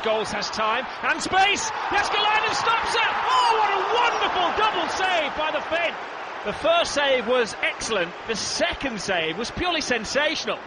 Cole has time and space. Jääskeläinen stops it. Oh, what a wonderful double save by the Finn. The first save was excellent. The second save was purely sensational.